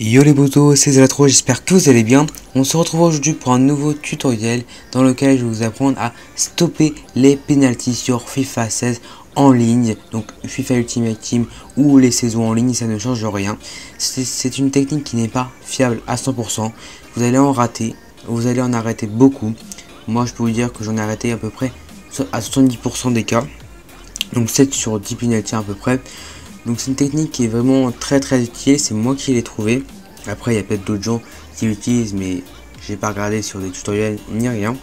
Yo les botos, c'est Zelatro, j'espère que vous allez bien. On se retrouve aujourd'hui pour un nouveau tutoriel dans lequel je vais vous apprendre à stopper les penalties sur FIFA 16 en ligne. Donc FIFA Ultimate Team ou les saisons en ligne, ça ne change rien. C'est une technique qui n'est pas fiable à 100%. Vous allez en rater, vous allez en arrêter beaucoup. Moi je peux vous dire que j'en ai arrêté à peu près à 70% des cas. Donc 7 sur 10 penalties à peu près. Donc c'est une technique qui est vraiment très très utile, c'est moi qui l'ai trouvé. Après il y a peut-être d'autres gens qui l'utilisent mais j'ai pas regardé sur des tutoriels ni rien.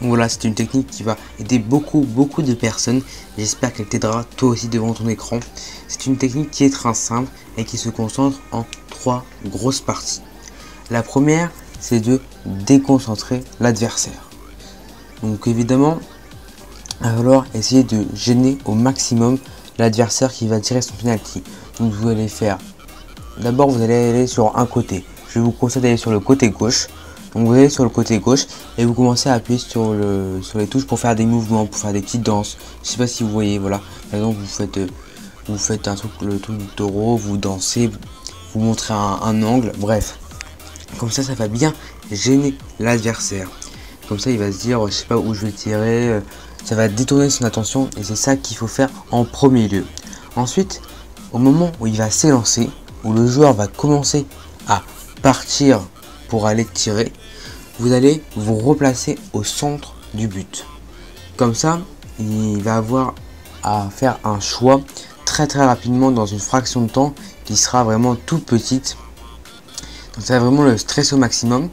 Donc voilà, c'est une technique qui va aider beaucoup beaucoup de personnes. J'espère qu'elle t'aidera toi aussi devant ton écran. C'est une technique qui est très simple et qui se concentre en trois grosses parties. La première, c'est de déconcentrer l'adversaire. Donc évidemment, il va falloir essayer de gêner au maximum l'adversaire qui va tirer son penalty. Donc vous allez faire, d'abord vous allez aller sur un côté. Je vous conseille d'aller sur le côté gauche. Donc vous allez sur le côté gauche et vous commencez à appuyer sur, le, sur les touches pour faire des mouvements, pour faire des petites danses. Je sais pas si vous voyez, voilà. Par exemple, vous faites, vous faites un truc, le truc du taureau, vous dansez, vous montrez un, angle, bref. Comme ça, ça va bien gêner l'adversaire. Comme ça, il va se dire, je sais pas où je vais tirer, ça va détourner son attention et c'est ça qu'il faut faire en premier lieu. Ensuite, au moment où il va s'élancer, où le joueur va commencer à partir pour aller tirer, vous allez vous replacer au centre du but. Comme ça, il va avoir à faire un choix très très rapidement dans une fraction de temps qui sera vraiment toute petite. Donc ça va vraiment le stress au maximum.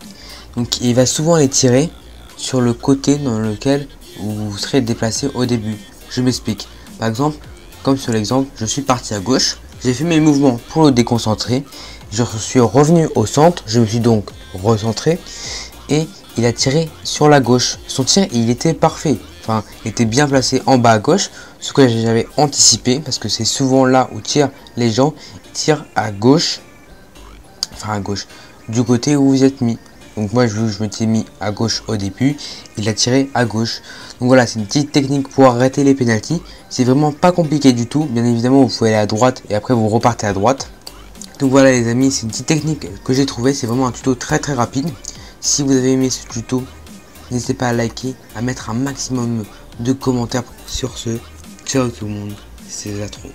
Donc il va souvent les tirer sur le côté dans lequel vous serez déplacé au début. Je m'explique. Par exemple, comme sur l'exemple, je suis parti à gauche, j'ai fait mes mouvements pour le déconcentrer, je suis revenu au centre, je me suis donc recentré et il a tiré sur la gauche. Son tir, il était parfait. Enfin, il était bien placé en bas à gauche, ce que j'avais anticipé parce que c'est souvent là où tirent les gens, ils tirent à gauche, enfin à gauche, du côté où vous êtes mis. Donc moi je, je m'étais mis à gauche au début, il a tiré à gauche. Donc voilà, c'est une petite technique pour arrêter les pénalties. C'est vraiment pas compliqué du tout. Bien évidemment, vous pouvez aller à droite et après vous repartez à droite. Donc voilà les amis, c'est une petite technique que j'ai trouvé. C'est vraiment un tuto très très rapide. Si vous avez aimé ce tuto, n'hésitez pas à liker, à mettre un maximum de commentaires sur ce. Ciao tout le monde, c'est la trop.